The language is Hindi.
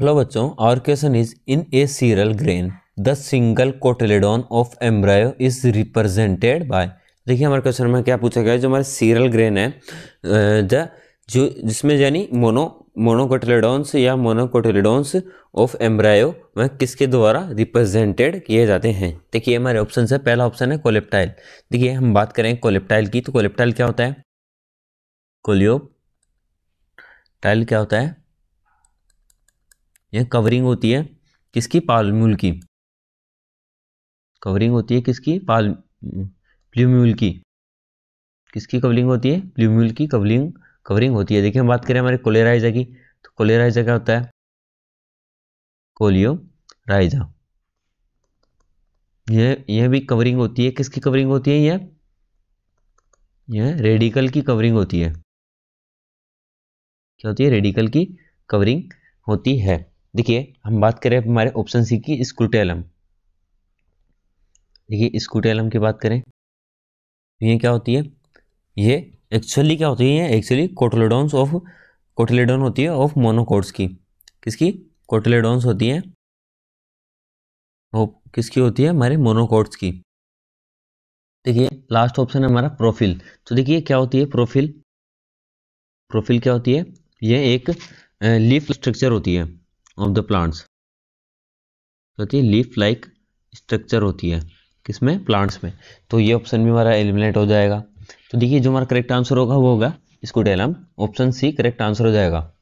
हेलो बच्चों our question is in a cereal grain the single cotyledon of embryo is represented by देखिए हमारे क्वेश्चन में क्या पूछा गया है, जो हमारे सीरियल ग्रेन है द जो जिसमें यानी मोनो मोनोकोटिलेडोन्स या मोनोकोटिलेडोन्स ऑफ़ एम्ब्रायो वह किसके द्वारा रिप्रेजेंटेड किए जाते हैं? देखिए हमारे ऑप्शन है, पहला ऑप्शन है कोलेप्टाइल देखिए हम बात करें कोलेप्टाइल की तो कोलेप्टाइल क्या होता है? कोलियोप टाइल क्या होता है? यह कवरिंग होती है किसकी? पालम्यूल की। कवरिंग होती है किसकी? पाल प्ल्यूम्यूल की। किसकी कवरिंग होती है? प्ल्यूम्यूल की कवरिंग कवरिंग होती है। देखिए, हम बात करें हमारे कोलेराइजा की तो कोलेराइजा क्या होता है? कोलियो राइजा यह यह भी कवरिंग होती है। किसकी कवरिंग होती है यह? यह रेडिकल की कवरिंग होती है। क्या होती है? रेडिकल की कवरिंग होती है। देखिए, हम बात करें हमारे ऑप्शन सी की स्कूटेलम देखिए स्कूटेलम की बात करें, ये क्या होती है? ये एक्चुअली क्या होती है? एक्चुअली कोटलेडोन्स ऑफ़ कोटलेडोन होती है ऑफ़ मोनोकोड्स की। किसकी? कोटलेडोन्स होती है किसकी होती है? हमारे मोनोकोड्स की। देखिए लास्ट ऑप्शन है हमारा प्रोफिल तो देखिए क्या होती है? प्रोफिल प्रोफिल क्या होती है? ये एक लीफ स्ट्रक्चर होती है। ऑफ़ द प्लांट्स होती है लीफ लाइक स्ट्रक्चर होती है किसमें? प्लांट्स में। तो ये ऑप्शन भी हमारा एलिमिनेट हो जाएगा। तो देखिए, जो हमारा करेक्ट आंसर होगा, वो होगा, इसको डेलम ऑप्शन सी करेक्ट आंसर हो जाएगा।